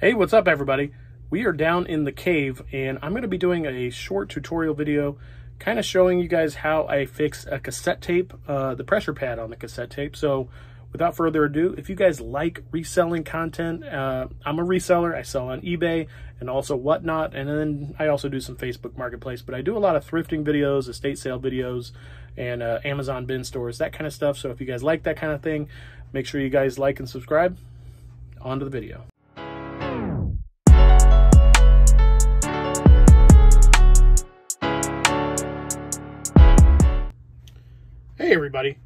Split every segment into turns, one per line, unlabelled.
Hey, what's up everybody? We are down in the cave and I'm going to be doing a short tutorial video kind of showing you guys how I fix a cassette tape, uh, the pressure pad on the cassette tape. So without further ado, if you guys like reselling content, uh, I'm a reseller. I sell on eBay and also whatnot. And then I also do some Facebook marketplace, but I do a lot of thrifting videos, estate sale videos, and uh, Amazon bin stores, that kind of stuff. So if you guys like that kind of thing, make sure you guys like and subscribe. On to the video. Hey everybody,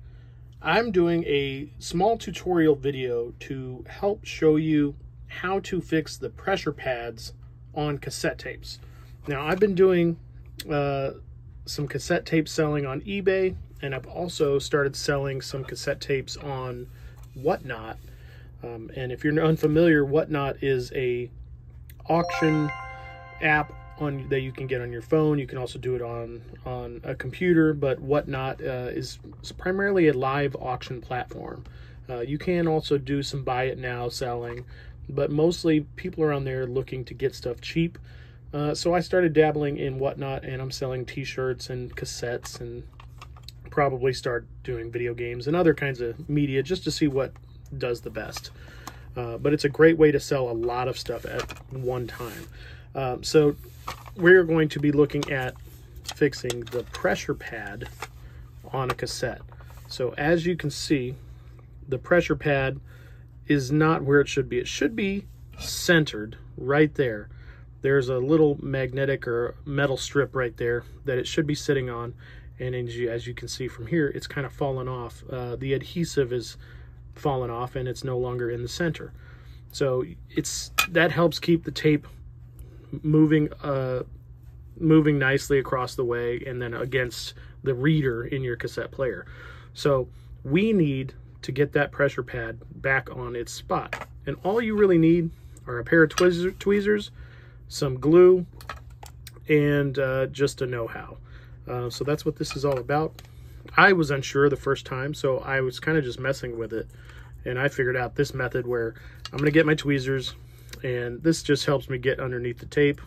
I'm doing a small tutorial video to help show you how to fix the pressure pads on cassette tapes. Now I've been doing uh, some cassette tape selling on eBay and I've also started selling some cassette tapes on Whatnot. Um, and if you're unfamiliar, Whatnot is a auction app on that you can get on your phone. You can also do it on on a computer, but whatnot uh, is, primarily a live auction platform. Uh, you can also do some buy it now selling, but mostly people are on there looking to get stuff cheap. Uh, so I started dabbling in whatnot, and I'm selling T-shirts and cassettes, and probably start doing video games and other kinds of media just to see what does the best. Uh, but it's a great way to sell a lot of stuff at one time. Um, so we're going to be looking at fixing the pressure pad on a cassette. So as you can see, the pressure pad is not where it should be. It should be centered right there. There's a little magnetic or metal strip right there that it should be sitting on. And as you, can see from here, it's kind of fallen off. Uh, the adhesive is fallen off and it's no longer in the center. So it's that helps keep the tape moving uh, moving nicely across the way and then against the reader in your cassette player. So we need to get that pressure pad back on its spot. And all you really need are a pair of tweezers, some glue, and uh, just a know-how. Uh, so that's what this is all about. I was unsure the first time, so I was kind of just messing with it. And I figured out this method where I'm going to get my tweezers, and this just helps me get underneath the tape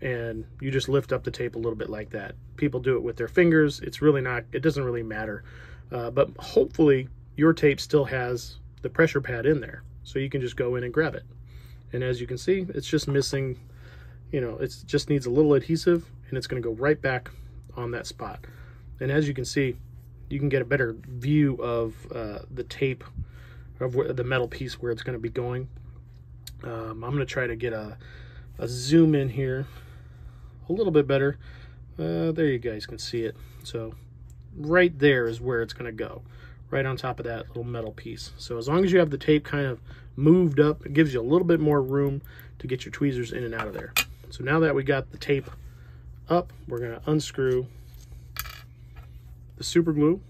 and you just lift up the tape a little bit like that. People do it with their fingers. It's really not, it doesn't really matter. Uh, but hopefully your tape still has the pressure pad in there. So you can just go in and grab it. And as you can see, it's just missing, you know, it just needs a little adhesive and it's gonna go right back on that spot. And as you can see, you can get a better view of uh, the tape of the metal piece where it's gonna be going. Um, I'm gonna try to get a, a zoom in here a little bit better. Uh, there you guys can see it. So right there is where it's going to go, right on top of that little metal piece. So as long as you have the tape kind of moved up, it gives you a little bit more room to get your tweezers in and out of there. So now that we got the tape up, we're going to unscrew the super glue.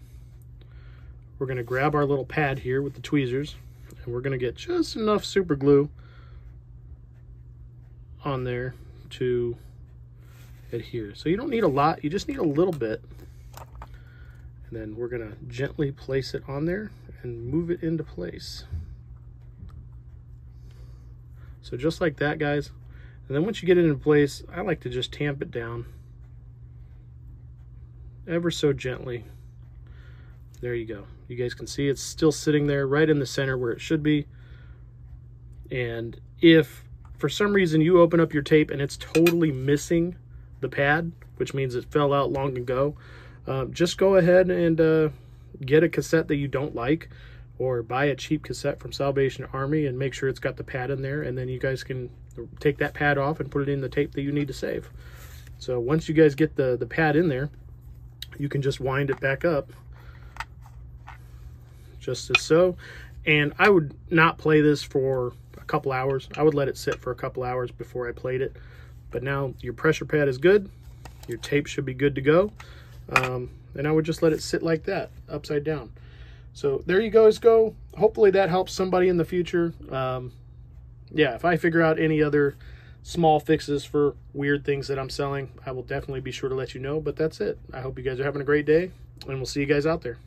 We're going to grab our little pad here with the tweezers, and we're going to get just enough super glue on there to adhere. So you don't need a lot, you just need a little bit. And then we're gonna gently place it on there and move it into place. So just like that, guys. And then once you get it in place, I like to just tamp it down ever so gently. There you go. You guys can see it's still sitting there right in the center where it should be. And if for some reason you open up your tape and it's totally missing the pad, which means it fell out long ago, uh, just go ahead and uh, get a cassette that you don't like or buy a cheap cassette from Salvation Army and make sure it's got the pad in there and then you guys can take that pad off and put it in the tape that you need to save. So once you guys get the, the pad in there, you can just wind it back up just as so. And I would not play this for couple hours. I would let it sit for a couple hours before I played it. But now your pressure pad is good. Your tape should be good to go. Um, and I would just let it sit like that, upside down. So there you guys go. Hopefully that helps somebody in the future. Um, yeah, if I figure out any other small fixes for weird things that I'm selling, I will definitely be sure to let you know. But that's it. I hope you guys are having a great day, and we'll see you guys out there.